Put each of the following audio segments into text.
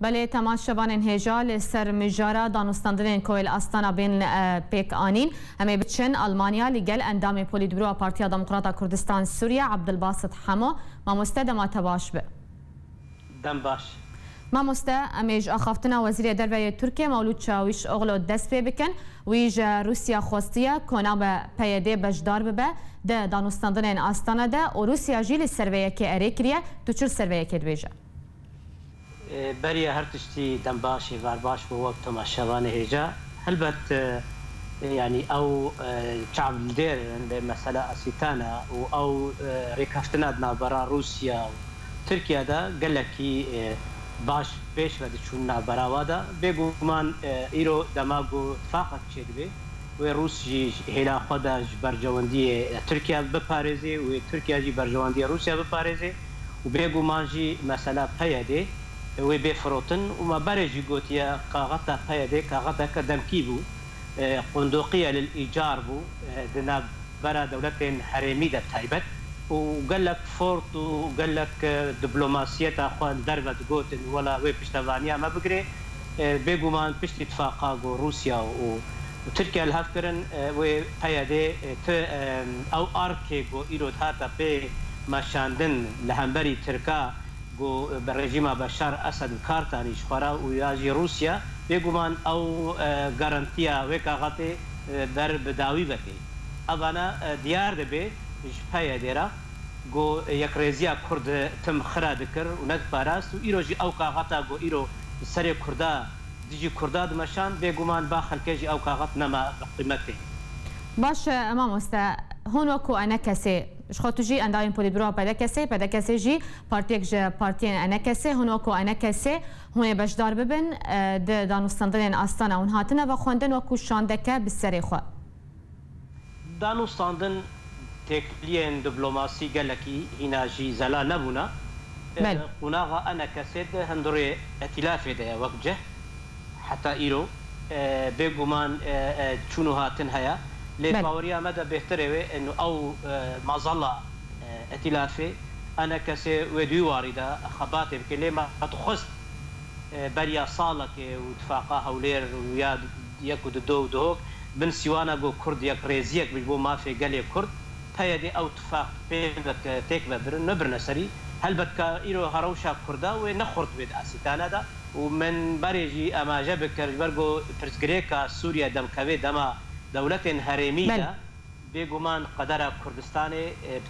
بله تماس شوان انهجا لسر مجارا دانستاندنین کویل استانا بین پیک آنین همه بچن آلمانیا لگل اندام پولید برو پارتیا دموکراتا کردستان سوریا عبدالباسط حمو ما مستدما تباش به دم باش مامۆستا ئەمێژ ئاخافتنا وەزیری دەربەیە تورکیا مەولود چاویش ئەغلۆ دەست پێ بکەن ویژە رووسیا خۆستیە کۆنا بە پەیەدێ بەشدار ببە دە دانوستاندنێن ئاستانەدا ئۆروسیا ژیلی سەرەیەکی ئەرێکریە دوچر سەرەیەکێ دوێژە. بەریە هەر تشتی دەم باشی بار باش بوو وەک تەماشەوانە هێجا هەلبەت ینی ئەو چاام دێر لێ مەسەلا ئەسیتانە و ئەو ڕێکەفتنا نابەرا رووسیا و ترکیادا گەلەکی باش پێش بە دەچوون نابەراوادا بێگومان ئیرۆ دەماگ و فاقت چێت بێ وێ رووسیش هێلاخوادا بەرجەوەندیە ترکیا بپارێزێ و ترکیاجی بەرجەوەندیە رووسیا بپارێزێ و بێگومانژی مەسەلا پەیە دێ وی بفروتن و ما برجی گوتیا قاغتا خیلی قاغتا کدام کیبو بو آه، قندوقیه للإيجار بو دنا آه، برا دولت حرمی دا تايبت وقال لك فورت وقال لك آه، دبلوماسية أخوان دربت قوتن ولا وي بشتفانيا ما بگو من پشت اتفاقا روسیا و وتركيا الهفترن وي ت أو آرکه گو ایرود هاتا بي ما شاندن ترکا تركا به رژیم بشار اسد کار تاریش خورا و یازی روسیا بگومان او گارانتیا و کاغت بر بداوی بکی اوانا دیار ده به جپای دیرا گو یک ریزیا کرد تم خرا دکر و نک پاراست و ایرو جی او کاغتا گو ایرو سر کردا دیجی کردا دمشان بگومان با خلکه جی او کاغت نما قیمتی باشه امام استا هنوك أنا كسي شخوتو جی انداین پولی برو پدا کسی پدا کسی جی پارتیک جه پارتین انا کسی هنوکو انا کسی هونه بشدار ببن آه، ده دانوستاندن آستانا اون هاتنه و خوندن و کوشاندکه بسری خو دانوستاندن تکلیین دیپلماسی گلکی هنا جي زلا نبونا بل اه، قناغا انا کسی ده هندوری اتلاف ده وقت جه حتی ایرو اه، بگمان چونو هاتن هيا لتموريا مدى بهتره انه او آه، مظله آه، ائتلافي انا كسي ودي وارده خباتي بكلي ما تخص آه، بريا صالك ودفاقا هولير ويا يكو دو دوك بن سيوانا بو كرد يك ريزيك بجبو ما في قال كرد تيدي او تفاق بينك تيك بابر نبرنا سري هل بكا إلو هروشا كردا ونخرط بيد أسيتانا دا ومن بريجي أما جابك كرجبرغو برسكريكا سوريا دم كبيد دما دولت هرمی ده بێگومان قەدەرە کوردستانی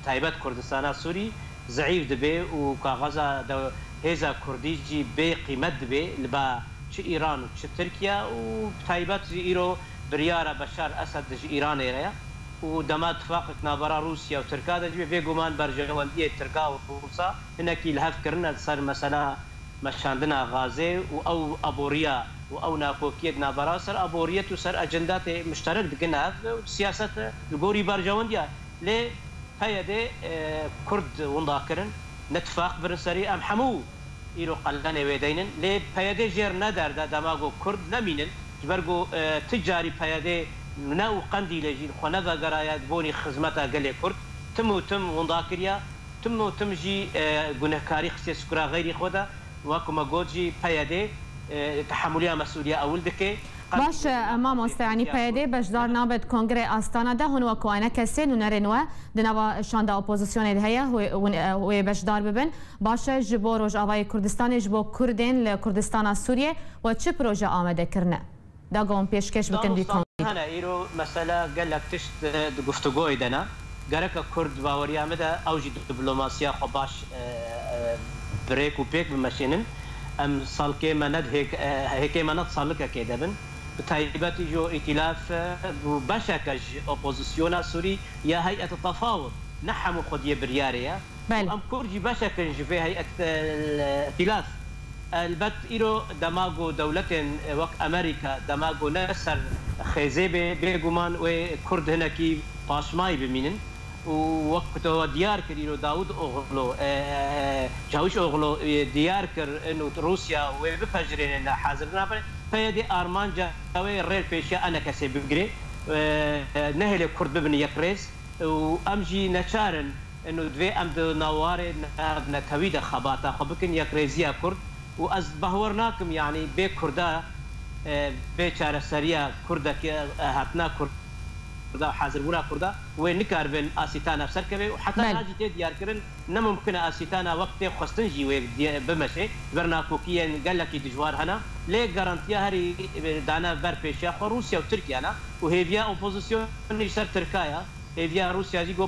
تایبەت کوردستانە سووری زعیف دبێ و کاغەزە هێزە کوردیجی بێ قیمت دبێ بە چ ئیران و چ ترکیا و تایبەت ئیرۆ بریارە بەشار ئەسد دژ ئیرانێرەیە و دەما تفاقت نابرا رووسیا و ترکا دەجێ بێگومان بەرژەوەندیە ترکا و پوسا هەنەکی لە هەفتکردنە سەر مەسەلا مەشاندنە غازێ و ئەو ئەبوریە و او ناکۆکیەت نابرا سەر ئەبۆریەت و سەر ئەجنداتێ مشتەرک دگن سیاست گۆری بەرجەوەندە لێ هەیە دێ کورد ونداکردن نتفاق برن سەری ئەم هەموو ئیرۆ قەلدانێ وێدەینن لێ پەیەدە ژێر نەداردا دەماگۆ کورد نەمینن بەرگۆ تجاری پەیەدێ ناو قەندی لەژین خۆنەدا گەرایەت بۆنی خزمەتە گەلێ کورد تم و تم ونداکریا تم و تمژی گونەکاری خسێ سوکرا غەیری خۆدا وەکومە گۆجی پەیەدێ تحمليها مسؤوليه اول دكه باش امام مستعني پیده بجدار نابد کنگره آستانه ده هنوا که انکه سه نونرن و دنوا شانده اپوزیسیون ده هیا و بجدار ببن باش جبو روژ آوای کردستان جبو کردین لکردستان سوریه و چه پروژه آمده کرنه؟ دا گوم پیشکش بکن دی کنگره هنه ایرو مسئله گلک تشت گفتگوی دنه گرک کرد باوری آمده اوجی دیپلوماسیا خو باش بریک و پیک بمشینن ام سالکه مند هيك هک آه، مند سالکه که دبن بتايبات جو ائتلاف آه، بەشەکەژ ئۆپۆزیسیۆنا سووری یا هەیئەت تەفاوت نەحەم خودیە بریارەیە ئەم کورجی بەشەکەن ژێ هەیئەتلاف آه، البەت ئیرۆ دەماگۆ دەولەتێن وەک ئەمریکا دەماگۆ لە سەر خێزێ بێ بێگومان وێ کورد هەنەکی پاشمای وقت diyar kirino Davud oğlu, Çavuş oğlu diyar kir Rusya ve bir pejirine hazır ne peydi Armanca ve rel peşe ana kese bibgre nehele Kurd bibni yakres amji neçarın انه دوی ام د نوارې نه کوي د خباته خو بکن یک ریزیا کرد و از بهور ناکم یعنی به کرده به چاره سریه کرده که هتنا کرد کرده حاضر بونا کرده و نکاربن آسیتان افسر کرده و حتی ناجی تی دیار کردن نممکنه آسیتان وقت خواستن جیوه بمشه برناکوکیان گلکی دجوار هنه لی گارانتیا هری دانه بر پیشیا خو روسیا و ترکیه نه و هیویا اپوزیسیون سر ترکیه هیویا روسیا جی گو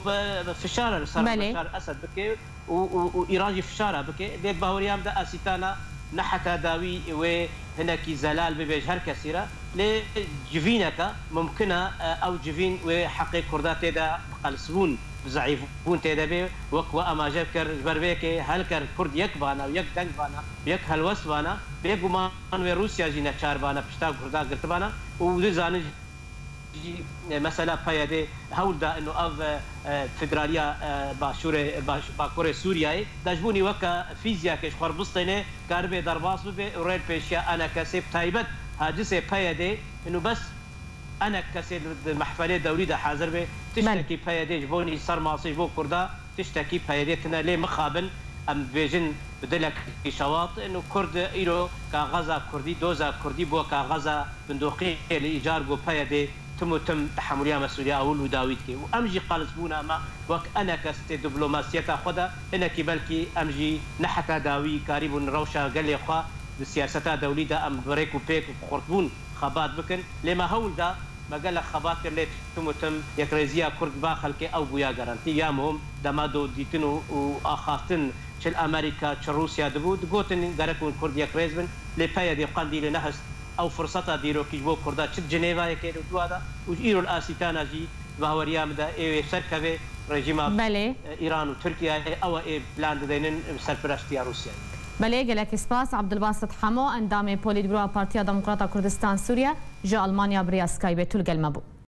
فشار سر بشار اسد بکه و ایران فشار بکه لیک باوریام ده آسیتانا نحکا داوی و هناك زلال ببيج هر كثيرة لجفينك ممكنة أو جفين وحقي كردات تدا بقلسون ضعيفون تدا بي وكوا أما جاب كر جبر بيك هل كر كرد يك بانا ويك دنگ بانا ويك هلوس بانا بيقو ما روسيا جينا چار بانا پشتا كردا قلت بانا وزي زانج يعني مثلا پیاده هول دا انه او فدراليا آه، آه، باشور باكور سوريا دجبوني وكا فيزيا كش خربستنه كاربي درباس به ريل بيشيا انا كسب تايبت حادثه پیاده انه بس انا كسب المحفله دوري دا حاضر به تشتكي پیاده جبوني سر ماسي بو كردا تشتكي پیاده تنا لي مخابن ام بيجن بدلك شواط انه كرد ايرو كغزا كردي دوزا كردي بو كغزا بندقي الايجار بو پیاده تم وتم تحمليا مسؤولية أول وداويتك وأمجي قالت بونا ما وك أنا كست دبلوماسية خدا أنا بلكي أمجي نحكا داوي كاريب روشا قال لي خوا بسياسة دولي دا أم بريك وبيك وخرطبون خبات بكن لما هول دا ما قال لك خبات كر ليت تم وتم يكريزيا كرد باخل كي أو بويا جارانتي يا مهم دما دو ديتنو وأخافتن شل أمريكا شل روسيا دبود قوتن قركون كرد يكريز بن لفايا دي قندي لنهست ئەو فرسەتە دیرۆکی بۆ کووردا چ جنێوایەکێت دووادا و ئیر ئاسیکانە ژی باوەریامدا ئێوێ سەرکەوێ ڕێژیما ئیران و تورکیا ئەوە ئێ پلان دەدەێنن سەرپەرشتیا رووسیا. بەێ گەلێکی سپاس عبدباست حەمۆ ئەندامی پۆلیتبروا پارتیا دموکراتە کوردستان سووریا ژە ئەلمانیا بریاسکای بێت تول گەلمە بوو.